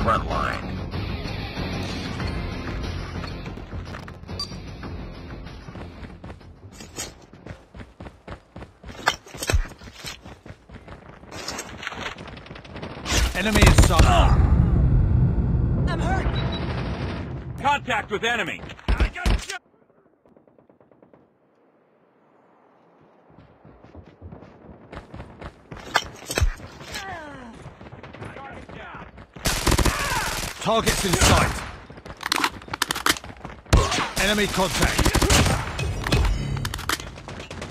Frontline. Enemy is solid. I'm hurt. Contact with enemy. Targets in sight. Enemy contact.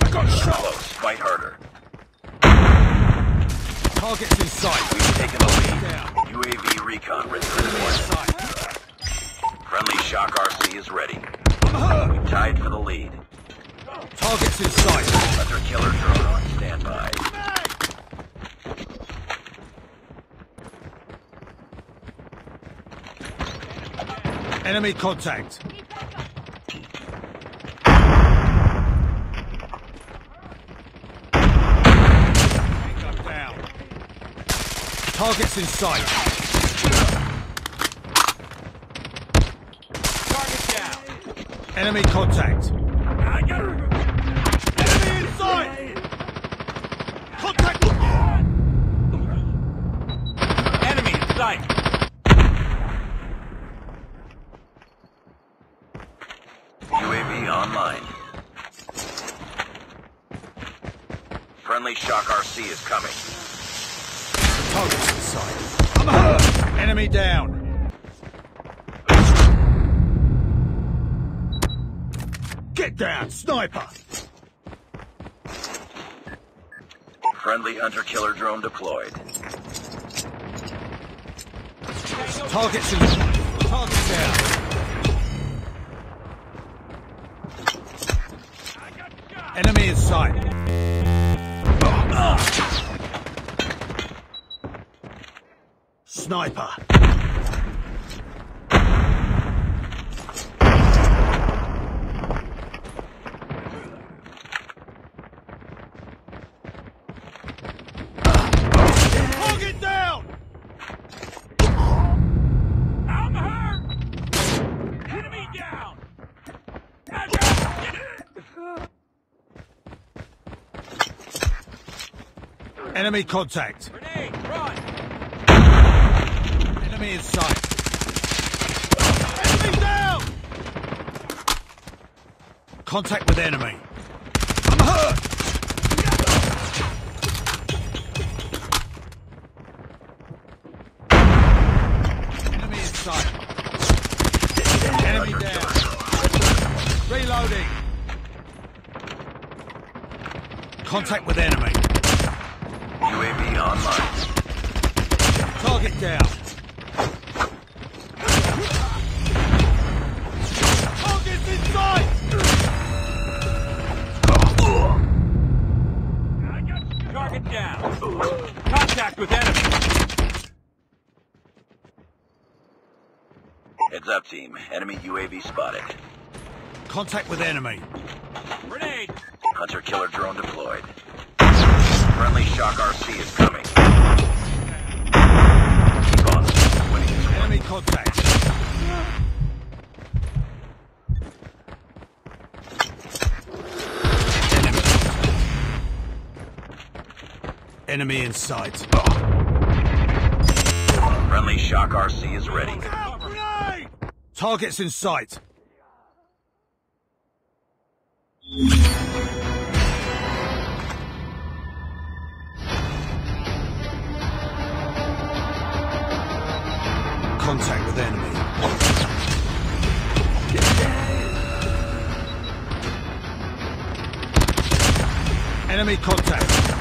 I got shot. Fight harder. Targets in sight. We've taken the lead. UAV recon ready for deployment. sight. Friendly Shock RC is ready. I'm. Tied for the lead. Targets in sight. Hunter killer drone on standby. Enemy contact. Targets in sight. Target down. Enemy contact. I got her. Enemy in sight. Contact. Enemy in sight. UAV online. Friendly Shock RC is coming. Targets in sight. I'm hurt. Enemy down. Get down, sniper. Friendly Hunter killer drone deployed. Targets in. Target down. Sight. Sniper. Down! I'm hurt. Enemy down. I got- Enemy contact. Grenade. Run. Enemy in sight. Enemy down! Contact with enemy. I'm hurt! Enemy in sight. Enemy down. Reloading. Contact with enemy. UAV online. Target down. Target's in sight! Target down. Contact with enemy. Heads up, team. Enemy UAV spotted. Contact with enemy. Grenade. Hunter killer drone deployed. Friendly Shock RC is coming. Keep on. Winning one. Enemy contact. Enemy in sight. Friendly Shock RC is ready. Targets in sight. Enemy contact.